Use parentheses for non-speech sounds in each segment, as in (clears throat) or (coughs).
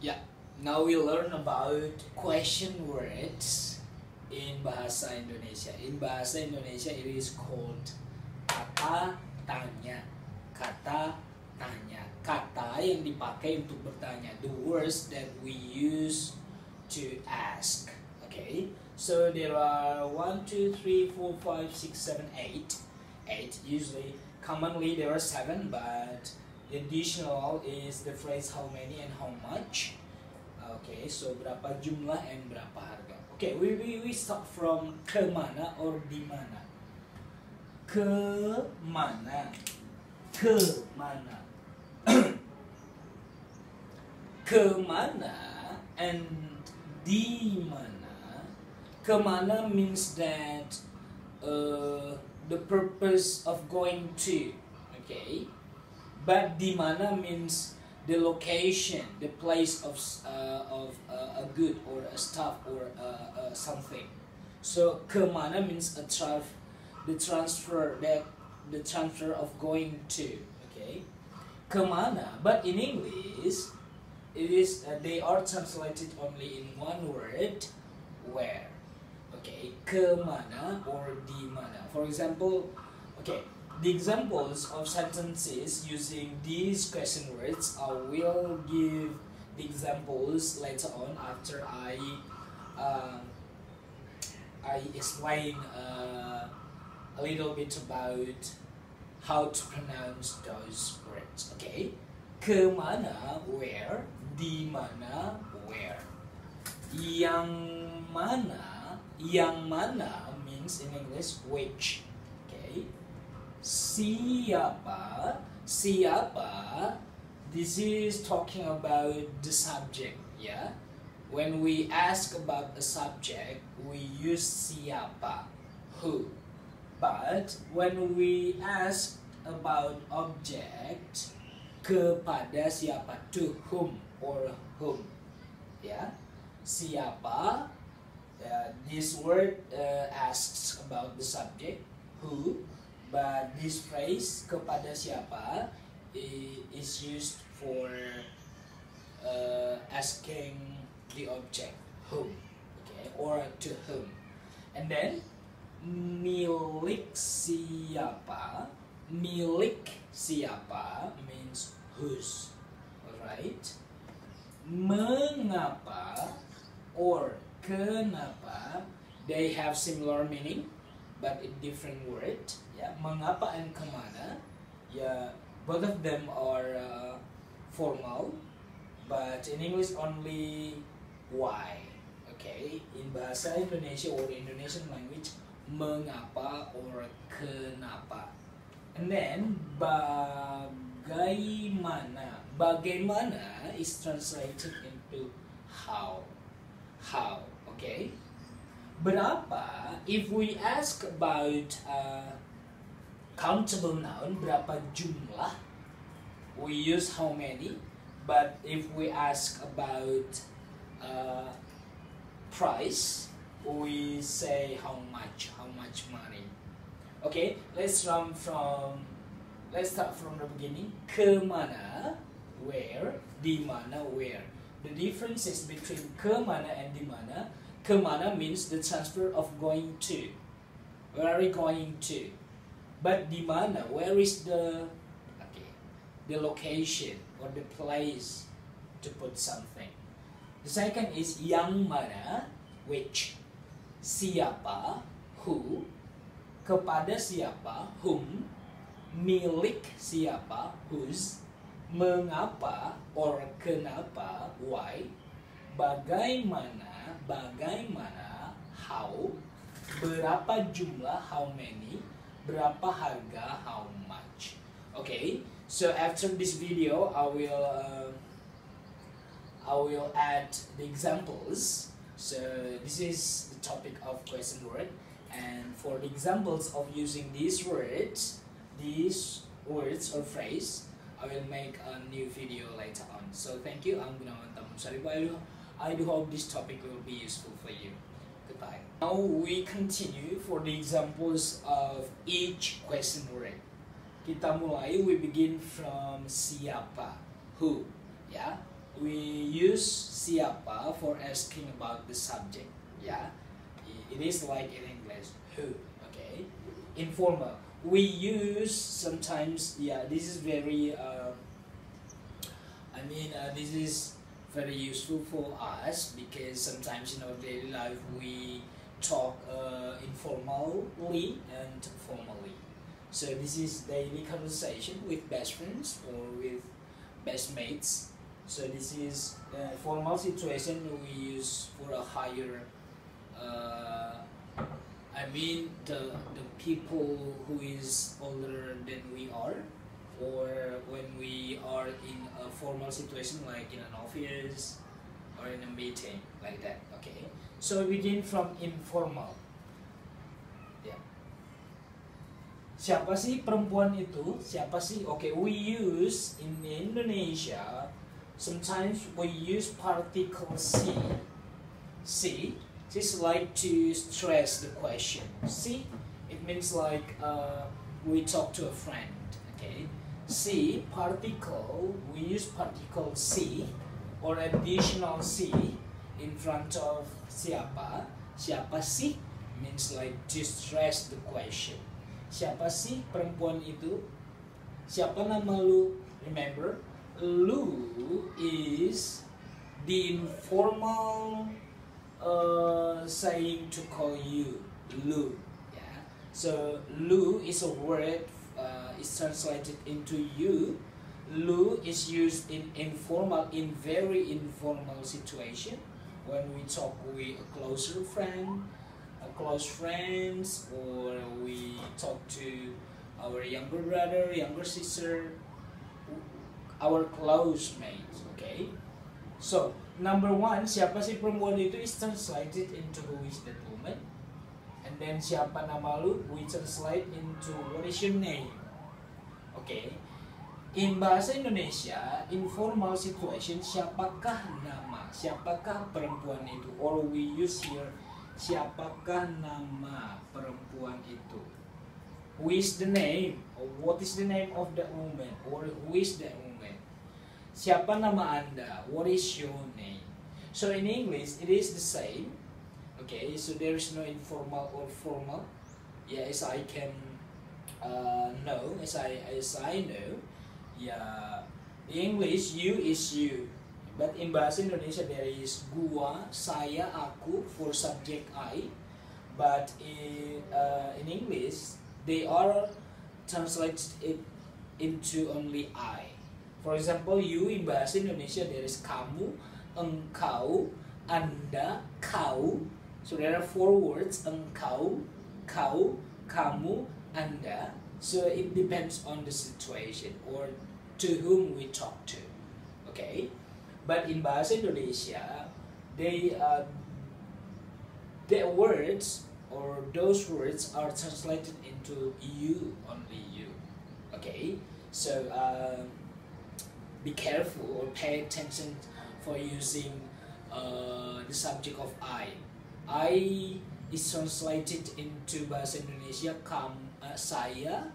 Yeah, now we learn about question words in bahasa Indonesia. In bahasa Indonesia it is called kata tanya. Kata tanya. Kata yang dipakai untuk bertanya. The words that we use to ask. Okay, so there are one, two, three, four, five, six, seven, eight. Eight usually. Commonly there are seven, but the additional is the phrase how many and how much. Okay, so berapa jumlah and berapa harga. Okay, we we, we start from kemana or di mana. Kemana. Kemana. (coughs) Kemana and di mana. Kemana means that uh, the purpose of going to. Okay. But di mana means the location, the place of uh, of uh, a good or a stuff or uh, uh, something. So kemana means a trans the transfer that the transfer of going to. Okay, kemana. But in English, it is uh, they are translated only in one word, where. Okay, kemana or di mana. For example, okay the examples of sentences using these question words I will give the examples later on after I uh, I explain uh, a little bit about how to pronounce those words okay? Kemana where di mana where yang mana yang mana means in English which siapa? Siapa? This is talking about the subject yeah when we ask about a subject we use siapa who. But when we ask about object kepada siapa to whom or whom yeah siapa uh, this word uh, asks about the subject who but this phrase kepada siapa? Is used for uh, asking the object whom okay or to whom. And then milik siapa? Milik siapa means whose alright? Mengapa or kenapa they have similar meaning but in different word ya mengapa and ke mana? Ya both of them are uh, formal but in English only why? Okay in bahasa Indonesia or Indonesian language mengapa or kenapa? And then bagaimana? Bagaimana is translated into how? How okay? Berapa if we ask about uh, countable noun berapa jumlah? We use how many? But if we ask about uh, price we say how much how much money. Okay let's run from let's start from the beginning. Kemana where di mana where? The differences between kemana and di mana. Kemana means the transfer of going to. Where are we going to? But di mana, where is the okay, the location or the place to put something? The second is yang mana, which. Siapa, who. Kepada siapa, whom. Milik siapa, whose. Mengapa or kenapa, why. Bagaimana bagaimana how berapa jumlah how many berapa harga how much? Okay so after this video I will uh, I will add the examples. So this is the topic of question word. And for the examples of using these words these words or phrase I will make a new video later on. So thank you. I'm Gunawan Tamun Saribayu I do hope this topic will be useful for you. Now we continue for the examples of each question word. Kita mulai, we begin from siapa, who, ya. we use siapa for asking about the subject. Yeah, it is like in English who. Okay, informal. We use sometimes. Yeah, this is very. Uh, I mean, uh, this is very useful for us because sometimes in our daily life we talk uh, informally and formally. So this is daily conversation with best friends or with best mates. So this is a formal situation we use for a higher. Uh, I mean the the people who is older than we are, or when we are in a formal situation like in an office or in a meeting like that. Okay. So we begin from informal. Ya. Siapa sih perempuan itu? Siapa sih? Okay, we use in Indonesia sometimes we use particle C. C just like to stress the question. C it means like uh, we talk to a friend. Okay. C particle we use particle C or additional C in front of siapa? Siapa sih? Means like to stress the question. Siapa sih perempuan itu? Siapa nama lu? Remember lu is the informal uh, saying to call you. Lu yeah. So lu is a word is translated into you lu is used in informal in very informal situation when we talk with a closer friend, a close friends, or we talk to our younger brother, younger sister, our close mates, okay? So, number one, siapa sih perempuan itu is translated into who is that woman. And then siapa nama lu, we translate into what is your name. Okay? In bahasa Indonesia, informal situation, siapakah nama? Siapakah perempuan itu? Or we use here, siapakah nama perempuan itu? Who is the name? Or what is the name of that woman? Or who is that woman? Siapa nama Anda? What is your name? So in English, it is the same. Okay, so there is no informal or formal. Yeah, as I can uh, know, as I as I know, yeah, English you is you. But in bahasa Indonesia there is gua saya aku for subject I. But in uh, in English they are translated it into only I. For example you in bahasa Indonesia there is kamu engkau anda kau. So there are four words engkau kau kamu anda so it depends on the situation or to whom we talk to. Okay? But in Bahasa Indonesia, they uh, words or those words are translated into you only you. Okay? So um, be careful or pay attention for using uh, the subject of I. I is translated into bahasa Indonesia kam uh, saya,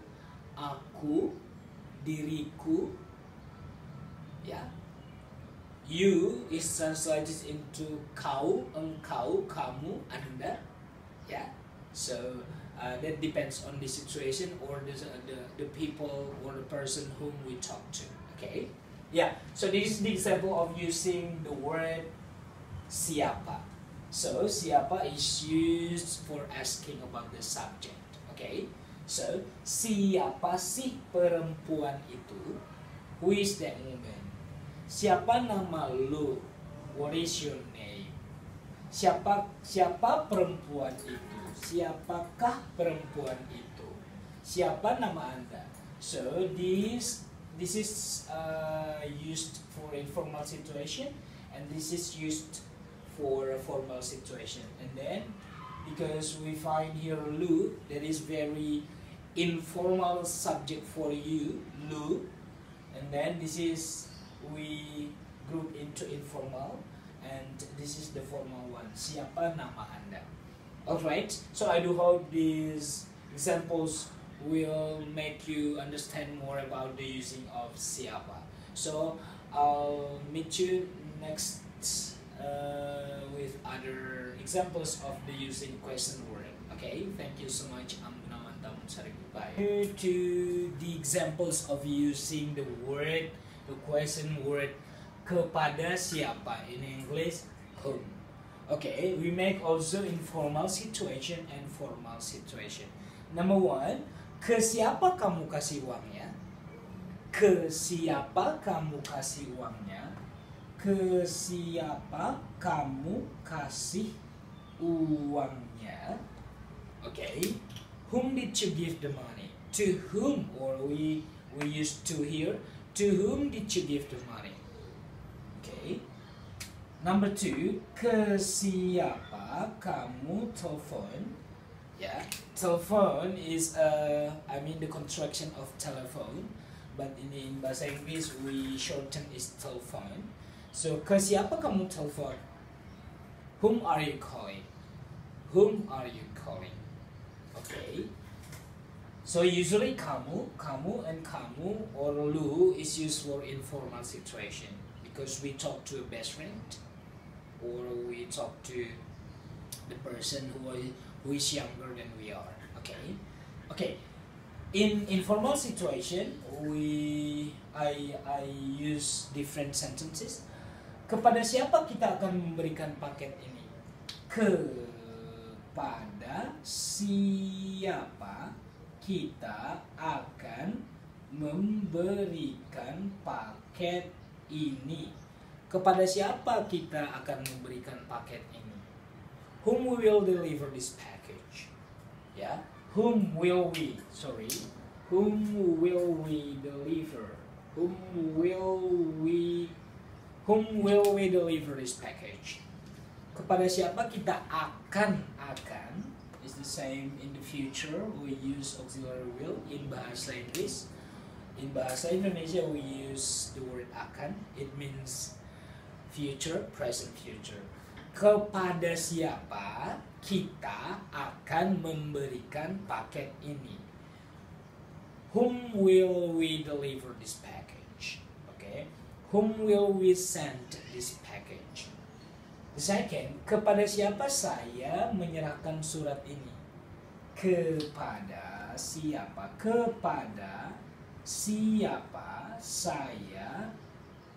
aku, diriku ya. You is translated into kau engkau kamu anda ya. So uh, that depends on the situation or the, the the people or the person whom we talk to okay? Yeah so this is the example of using the word siapa. So siapa is used for asking about the subject okay So, siapa sih perempuan itu? Who is that woman? Siapa nama lu? What is your name? Siapa siapa perempuan itu? Siapakah perempuan itu? Siapa nama Anda? So this this is uh, used for informal situation and this is used for a formal situation. And then because we find here lu that is very informal subject for you, lu, and then this is we group into informal, and this is the formal one. Siapa nama anda? Alright, so I do hope these examples will make you understand more about the using of siapa. So I'll meet you next uh, with other examples of the using question word. Okay, thank you so much. I'm Gunawan Tamunsari. Bye. To the examples of using the word, the question word kepada siapa in English whom. Okay, we make also informal situation and formal situation. Number one, ke siapa kamu kasih uangnya? Ke siapa kamu kasih uangnya? Ke siapa kamu kasih uangnya? Okay. Whom did you give the money? To whom or we we used to here. To whom did you give the money? Okay. Number two, ke siapa kamu telepon? Yeah, telephone is uh, I mean the contraction of telephone, but in, in bahasa Inggris we shorten is telephone. So ke siapa kamu telepon? Whom are you calling? Whom are you calling? Okay. So usually kamu, kamu and kamu or lu is used for informal situation because we talk to a best friend or we talk to the person who is, who is younger than we are. Okay. Okay. In informal situation, we I I use different sentences. Kepada siapa kita akan memberikan paket ini? Kepada siapa kita akan memberikan paket ini? Kepada siapa kita akan memberikan paket ini? Whom we will deliver this package? Ya, whom will we? Sorry, whom will we deliver? Whom will we? Whom will we deliver this package? Kepada siapa kita akan akan is the same in the future we use auxiliary will in bahasa Inggris. In bahasa Indonesia we use the word akan. It means future present future. Kepada siapa kita akan memberikan paket ini? Whom will we deliver this package? Okay. Whom will we send this package second, kepada siapa saya menyerahkan surat ini? Kepada siapa? Kepada siapa saya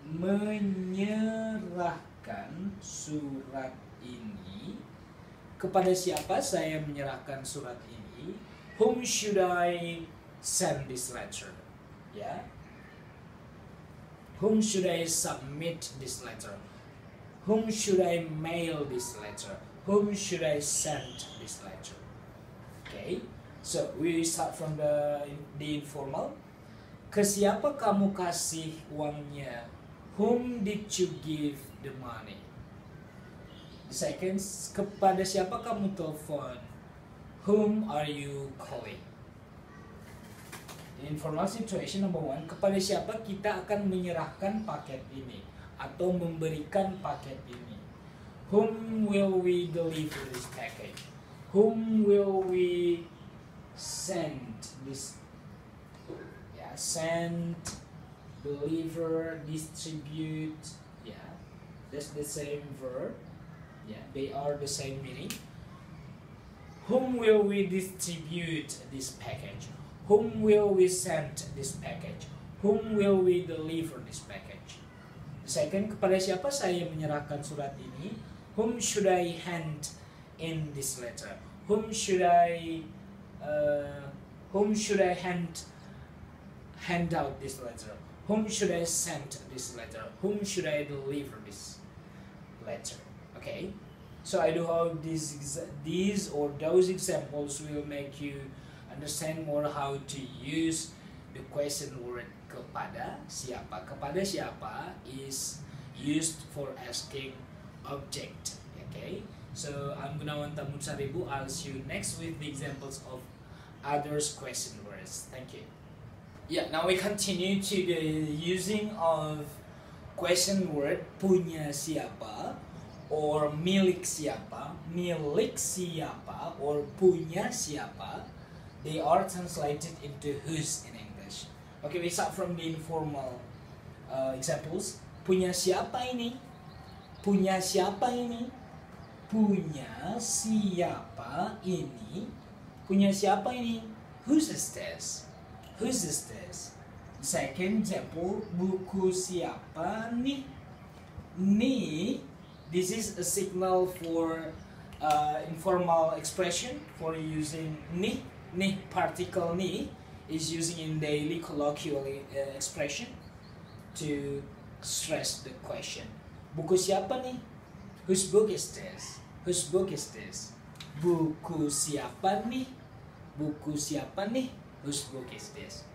menyerahkan surat ini? Kepada siapa saya menyerahkan surat ini? Whom should I send this letter? Ya. Whom should I submit this letter? Whom should I mail this letter? Whom should I send this letter? Okay, so we start from the the informal. Ke siapa kamu kasih uangnya? Whom did you give the money? The second, kepada siapa kamu telepon? Whom are you calling? Informal situation number one, kepada siapa kita akan menyerahkan paket ini? Atau memberikan paket ini. Whom will we deliver this package? Whom will we send this? Yeah, send, deliver, distribute. Yeah, that's the same verb. Yeah, they are the same meaning. Whom will we distribute this package? Whom will we send this package? Whom will we deliver this package? Second, kepada siapa saya menyerahkan surat ini? Whom should I hand in this letter? Whom should I uh, whom should I hand hand out this letter? Whom should I send this letter? Whom should I deliver this letter? Okay. So I do hope these these or those examples will make you understand more how to use the question word kepada siapa? Kepada siapa is used for asking object okay? So I'm Gunawan Tamutsaribu I'll see you next with the examples of others question words. Thank you. Yeah now we continue to the using of question word punya siapa or milik siapa milik siapa or punya siapa they are translated into whose in Okay, we from the informal uh, examples. Punya siapa ini? Punya siapa ini? Punya siapa ini? Punya siapa ini? Whose is this? Whose is this? Second example, buku siapa nih? Ni, this is a signal for uh, informal expression for using ni. Ni particle ni is using in daily colloquial uh, expression to stress the question. Buku siapa nih? Whose book is this? Whose book is this? Buku siapa nih? Buku siapa nih? Whose book is this?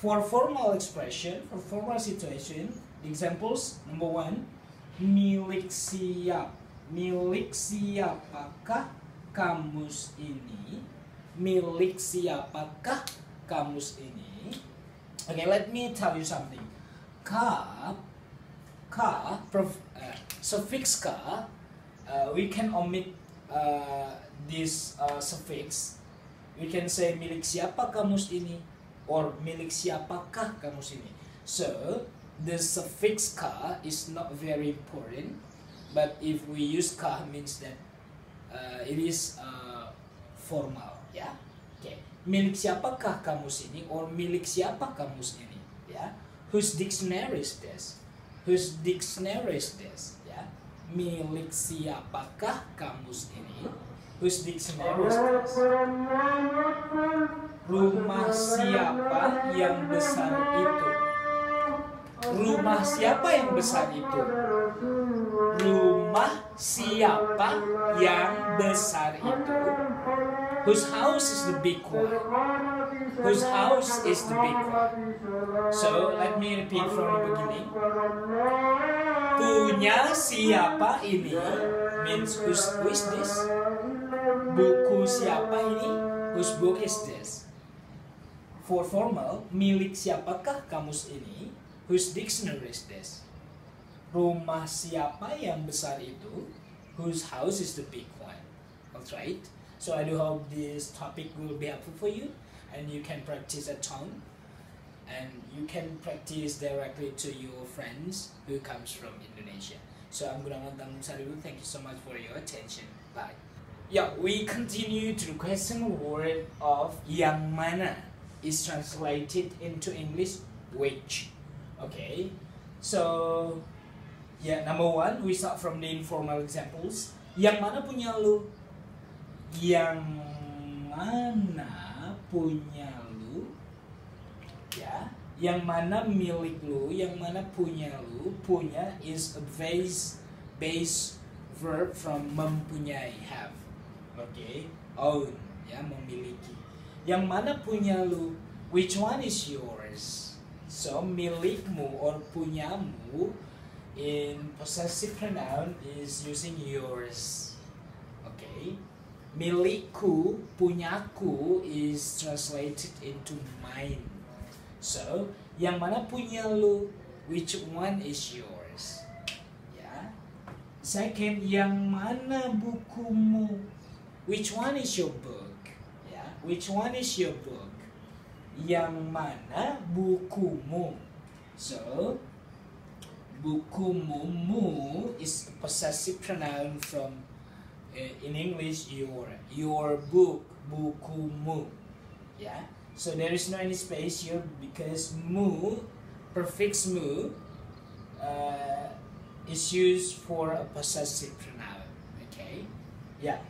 For formal expression, for formal situation, examples number one, milik siap, milik siapakah kamus ini? Milik siapakah kamus ini? Okay, let me tell you something. Ka, ka, prof, uh, suffix ka, uh, we can omit uh, this uh, suffix. We can say milik siapa kamus ini or milik siapakah kamus ini. So, the suffix ka is not very important, but if we use ka means that uh, it is uh, formal. Yeah? Milik siapakah kamus ini or milik siapa kamus ini, ya. Whose dictionary is this? Whose dictionary is this, ya. Milik siapakah kamus ini? Whose dictionary is this? Rumah siapa yang besar itu? Rumah siapa yang besar itu? Rumah siapa yang besar itu? Whose house is the big one? Whose house is the big one? So let me repeat from the beginning. Punya siapa ini? Means whose, who is this? Buku siapa ini? Whose book is this? For formal, milik siapakah kamus ini? Whose dictionary is this? Rumah siapa yang besar itu? Whose house is the big one? Alright. So I do hope this topic will be helpful for you, and you can practice at home, and you can practice directly to your friends who comes from Indonesia. So I'm Gunawan Saribu. Thank you so much for your attention. Bye. Yeah, we continue to the question word of yang mana is translated into English which. Okay, so yeah, number one we start from the informal examples. Yang mana punya lu? Yang mana punya lu? Ya, yang mana milik lu? Yang mana punya lu? Punya is a base base verb from mempunyai have. Okay, own ya memiliki. Yang mana punya lu? Which one is yours? So milikmu or punyamu in possessive pronoun is using yours. Okay. Milikku, punyaku is translated into mine. So, yang mana punya lu? Which one is yours? Ya. Second, yang mana bukumu? Which one is your book? Ya. Which one is your book? yang mana bukumu. So, bukumu mu is a possessive pronoun from in English your your book bukumu. Yeah. So there is no any space here because mu prefix mu uh, is used for a possessive pronoun. Okay. Yeah.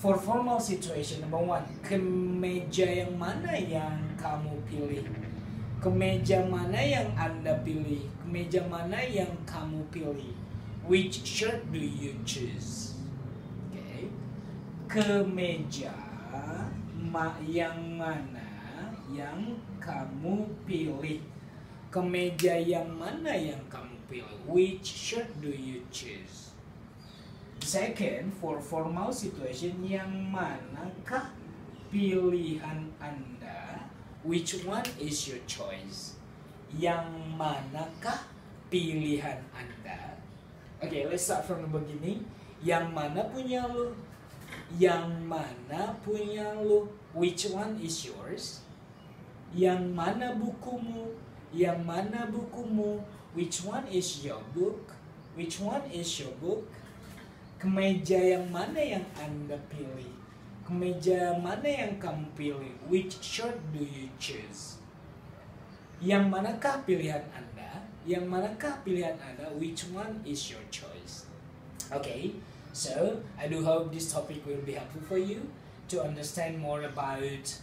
For formal situation, number one, kemeja yang mana yang kamu pilih? Kemeja mana yang Anda pilih? Kemeja mana yang kamu pilih? Which shirt do you choose? Okay. Kemeja ma yang mana yang kamu pilih? Kemeja yang mana yang kamu pilih? Which shirt do you choose? Second, for formal situation, yang manakah pilihan Anda? Which one is your choice? Yang manakah pilihan Anda? Okay, let's start from the beginning. Yang mana punya lu? Yang mana punya lu? Which one is yours? Yang mana bukumu? Yang mana bukumu? Which one is your book? Which one is your book? Kemeja yang mana yang Anda pilih? Kemeja mana yang kamu pilih? Which shirt do you choose? Yang manakah pilihan Anda? Yang manakah pilihan Anda? Which one is your choice? Okay, so I do hope this topic will be helpful for you to understand more about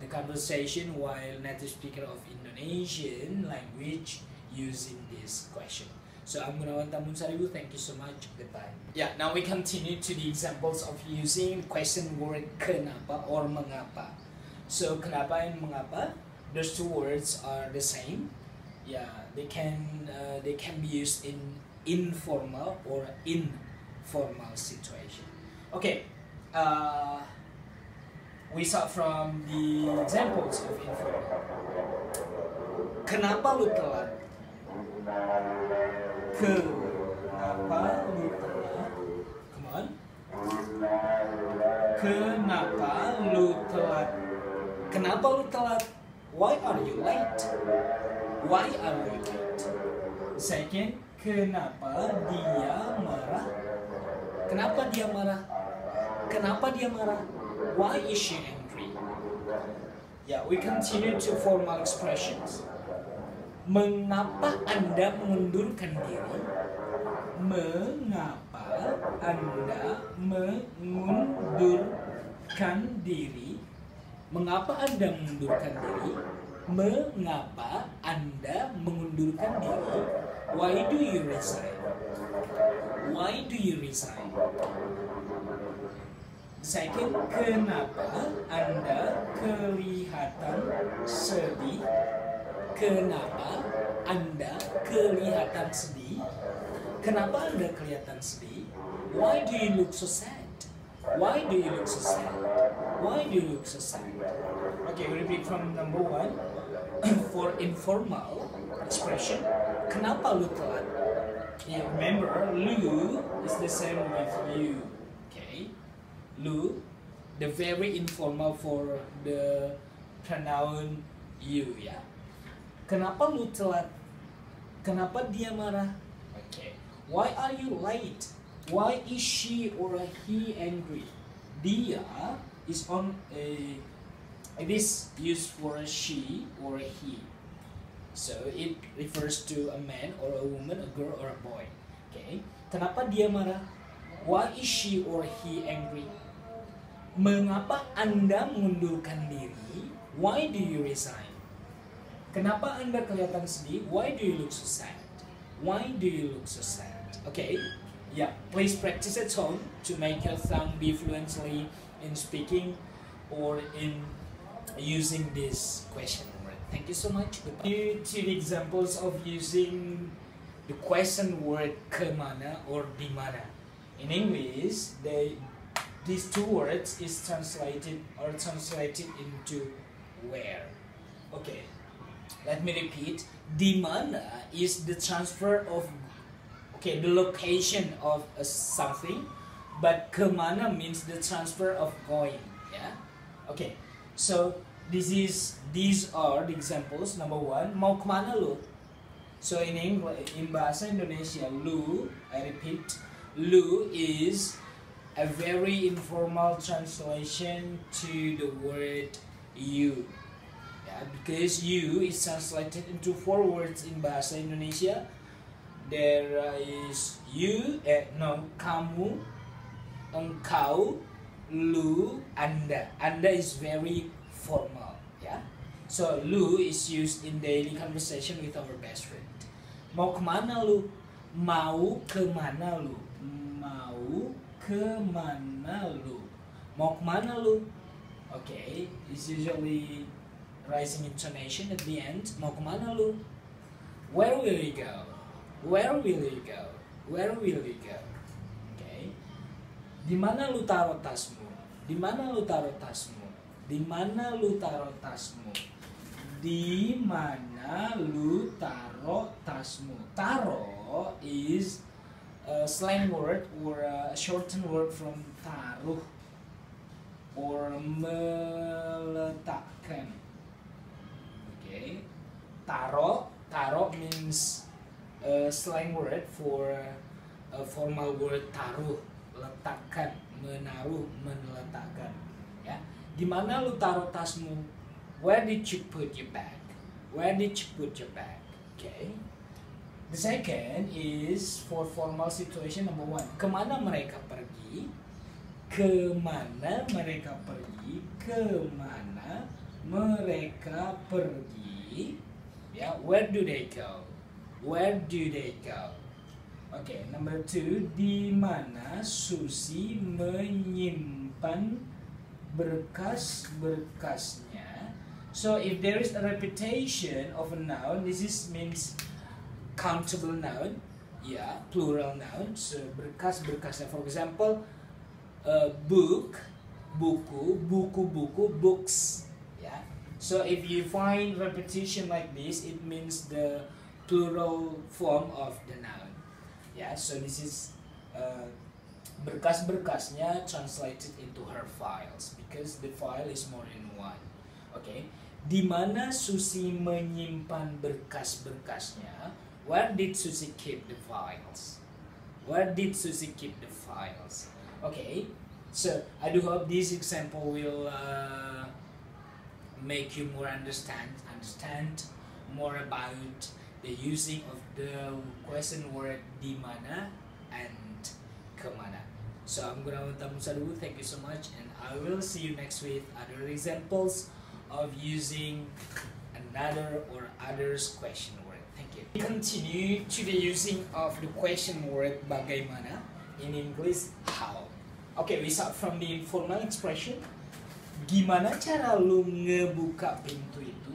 the conversation while native speaker of Indonesian language using this question. So I'm Gunawan Tamun thank you so much, goodbye. Yeah, now we continue to the examples of using question word kenapa or mengapa. So kenapa and mengapa, those two words are the same. Yeah, they can uh, they can be used in informal or informal situation. Okay, uh, we start from the examples of informal. Kenapa lu telat? Kenapa lu telat? Come on. Kenapa lu telat? Kenapa lu telat? Why are you late? Why are you late? Second, kenapa dia marah? Kenapa dia marah? Kenapa dia marah? Why is she angry? Yeah, we continue to formal expressions. Mengapa Anda mengundurkan diri? Mengapa Anda mengundurkan diri? Mengapa Anda mengundurkan diri? Mengapa Anda mengundurkan diri? Why do you resign? Why do you resign? Second, kenapa Anda kelihatan sedih? Kenapa Anda kelihatan sedih? Kenapa Anda kelihatan sedih? Why do you look so sad? Why do you look so sad? Why do you look so sad? Okay, we repeat from number one. (clears throat) For informal expression, kenapa lu telat? Remember, lu is the same with you. Okay, lu, the very informal for the pronoun you, yeah. Kenapa lu telat? Kenapa dia marah? Okay. Why are you late? Why is she or he angry? Dia is on a it is used for a she or a he. So it refers to a man or a woman, a girl or a boy. Okay. Kenapa dia marah? Why is she or he angry? Mengapa Anda mengundurkan diri? Why do you resign? Kenapa Anda kelihatan sedih? Why do you look so sad? Why do you look so sad? Okay, yeah, please practice at home to make your tongue be fluently in speaking or in using this question. Thank you so much. Goodbye. The examples of using the question word kemana or dimana. In English, they these two words is translated or translated into where. Okay, let me repeat. Dimana is the transfer of okay the location of a something, but kemana means the transfer of going. Yeah. Okay. So this is these are the examples. Number one, mau kemana lu? So in English, in bahasa Indonesia, lu, I repeat, lu is a very informal translation to the word you. Yeah, because you is translated into four words in bahasa Indonesia. There is you, eh, no, kamu, engkau, lu, anda. Anda is very formal, yeah. So lu is used in daily conversation with our best friend. Mau ke mana lu? Mau ke mana lu? Mau ke mana lu? Mau ke mana lu? Okay, it's usually rising intonation at the end. Mau ke mana lu? Where will you go? Where will you go? Where will you go? Okay. Di mana lu taruh tasmu? Di mana lu taruh tasmu? Di mana lu taruh tasmu? Di mana lu taruh tasmu? Taruh is a slang word or a shortened word from taruh or meletakkan. Okay. Taro, taro means uh, slang word for a formal word taruh, letakkan, menaruh, meletakkan. Di mana lu taruh tasmu? Where did you put your bag? Where did you put your bag? Okay. The second is for formal situation number one. Ke mana mereka pergi? Ke mana mereka pergi? Ke mana mereka pergi? Ya, yeah, where do they go? Where do they go? Okay, number two, di mana Susi menyimpan berkas-berkasnya? So if there is a repetition of a noun, this is means countable noun, ya, plural noun, so berkas-berkasnya. For example, book, buku, buku-buku, books, ya. So if you find repetition like this, it means the plural form of the noun. Ya, so this is uh, berkas-berkasnya translated into her files because the file is more than one. Okay, di mana Susi menyimpan berkas-berkasnya? Where did Susie keep the files? Where did Susie keep the files? Okay, so I do hope this example will uh, make you more understand understand more about the using of the question word di mana and ke mana. So I'm gonna Salu, thank you so much and I will see you next with other examples of using another or others question word. Thank you. We Continue to the using of the question word bagaimana in English how. Okay, we start from the informal expression. Gimana cara lu ngebuka pintu itu?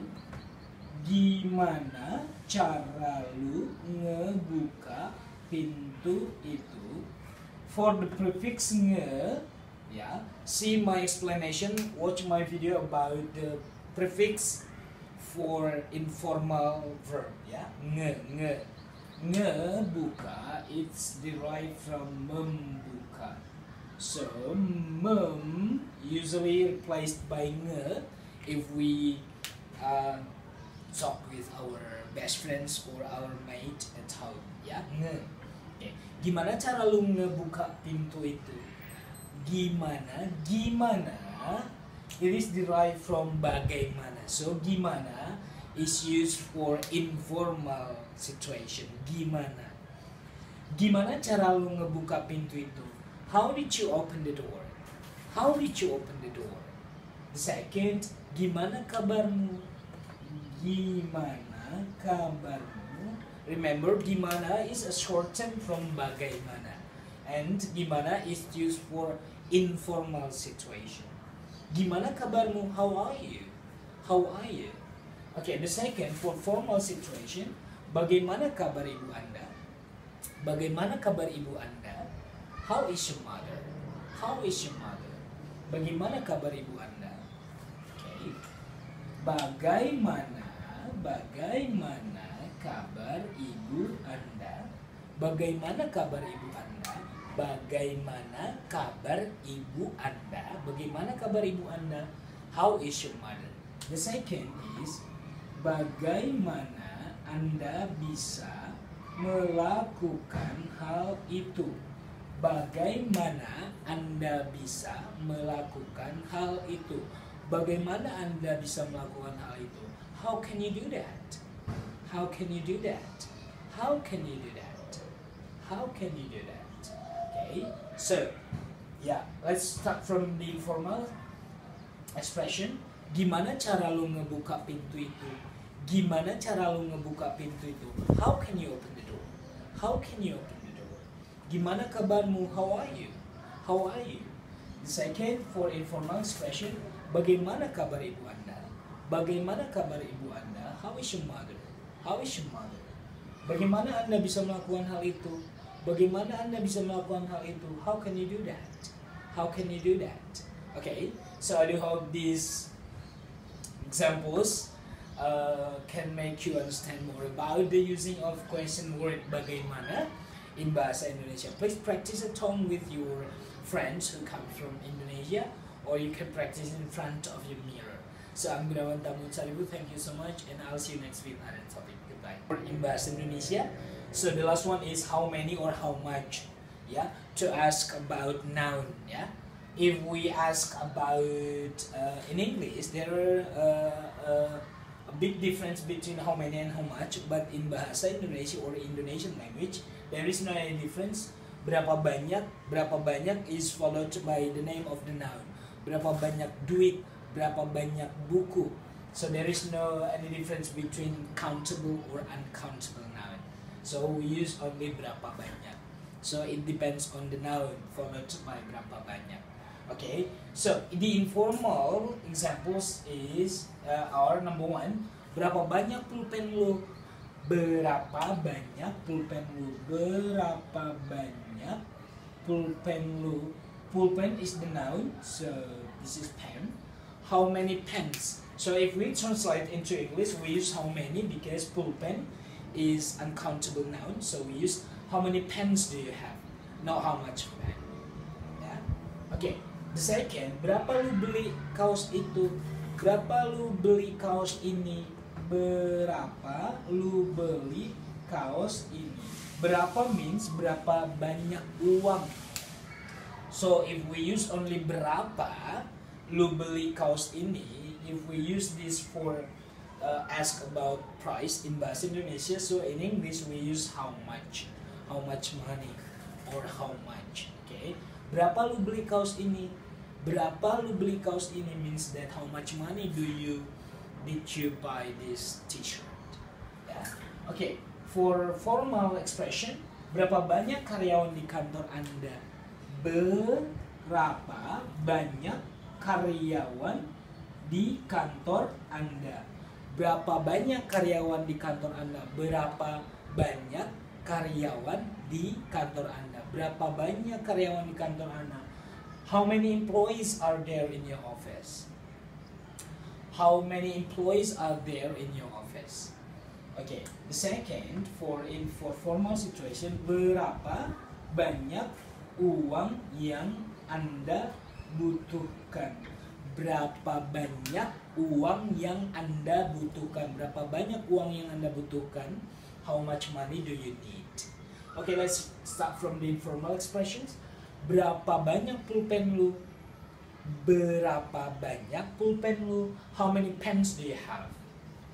Gimana cara lu ngebuka pintu itu? For the prefix nge, yeah, see my explanation, watch my video about the prefix for informal verb ya nge nge buka it's derived from membuka so mem usually replaced by nge if we uh, talk with our best friends or our mate at home ya nge. Gimana cara lu ngebuka pintu itu gimana gimana it is derived from bagaimana so gimana is used for informal situation. Gimana? Gimana cara lu ngebuka pintu itu? How did you open the door? How did you open the door? The second, gimana kabarmu? Gimana kabarmu? Remember, gimana is a short term from bagaimana. And gimana is used for informal situation. Gimana kabarmu? How are you? How are you? Okay, the second for formal situation, bagaimana kabar ibu Anda? Bagaimana kabar ibu Anda? How is your mother? How is your mother? Bagaimana kabar ibu Anda? Okay. Bagaimana bagaimana kabar ibu Anda? Bagaimana kabar ibu Anda? Bagaimana kabar ibu Anda? Bagaimana kabar ibu Anda? How is your mother? The second is bagaimana Anda bisa melakukan hal itu? Bagaimana Anda bisa melakukan hal itu? Bagaimana Anda bisa melakukan hal itu? How can you do that? How can you do that? How can you do that? How can you do that? Okay, so yeah, let's start from the informal expression. Gimana cara lu ngebuka pintu itu? Gimana cara lu ngebuka pintu itu? How can you open the door? How can you open the door? Gimana kabarmu? How are you? How are you? The second for informal expression, bagaimana kabar ibu Anda? Bagaimana kabar ibu Anda? How is your mother? Mother? Bagaimana Anda bisa melakukan hal itu? Bagaimana Anda bisa melakukan hal itu? How can you do that? How can you do that? Okay, so I do hope these examples uh, can make you understand more about the using of question word bagaimana in bahasa Indonesia. Please practice at home with your friends who come from Indonesia or you can practice in front of your mirror. So I'm Gunawan Saribu, thank you so much and I'll see you next week on another topic. In bahasa Indonesia, So the last one is how many or how much. Yeah, to ask about noun. Yeah, if we ask about uh, in English, there are uh, uh, a big difference between how many and how much. But in bahasa Indonesia or Indonesian language, there is no any difference. Berapa banyak, berapa banyak is followed by the name of the noun. Berapa banyak duit, berapa banyak buku. So there is no any difference between countable or uncountable noun. So we use only berapa banyak. So it depends on the noun followed by berapa banyak. Okay, so the informal examples is uh, our number one. Berapa banyak pulpen lu? Berapa banyak pulpen lu? Berapa banyak pulpen lu? Pulpen is the noun, so this is pen. How many pens? So if we translate into English, we use how many because pulpen is uncountable noun. So we use how many pens do you have, not how much pen. Yeah. Okay. The second, berapa lu beli kaos itu? Berapa lu beli kaos ini? Berapa lu beli kaos ini? Berapa means berapa banyak uang. So if we use only berapa lu beli kaos ini, if we use this for uh, ask about price in bahasa Indonesia, so in English we use how much, how much money or how much. Okay, berapa lu beli kaos ini? Berapa lu beli kaos ini means that how much money do you did you buy this t-shirt? Yeah. Okay, for formal expression, berapa banyak karyawan di kantor Anda? Berapa banyak karyawan di kantor Anda? Berapa banyak karyawan di kantor Anda? Berapa banyak karyawan di kantor Anda? Berapa banyak karyawan di kantor Anda? How many employees are there in your office? How many employees are there in your office? Okay, the second for in for formal situation berapa banyak uang yang Anda butuhkan? Berapa banyak uang yang Anda butuhkan? Berapa banyak uang yang Anda butuhkan? How much money do you need? Okay, let's start from the informal expressions. Berapa banyak pulpen lu? Berapa banyak pulpen lu? How many pens do you have?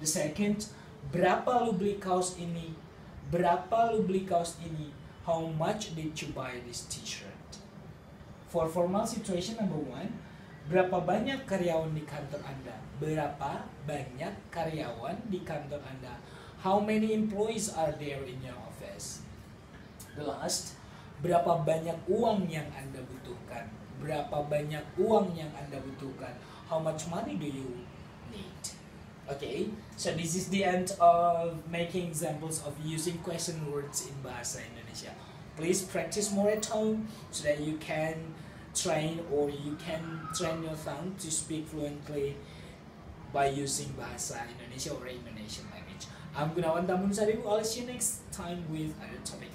The second, berapa lu beli kaos ini? Berapa lu beli kaos ini? How much did you buy this t-shirt? For formal situation number one, berapa banyak karyawan di kantor Anda? Berapa banyak karyawan di kantor Anda? How many employees are there in your office? The last, berapa banyak uang yang Anda butuhkan? Berapa banyak uang yang Anda butuhkan? How much money do you need? Okay, so this is the end of making examples of using question words in Bahasa Indonesia. Please practice more at home so that you can train or you can train your tongue to speak fluently by using Bahasa Indonesia or Indonesian language. I'm Gunawan Tamun Saribu. I'll see you next time with another topic.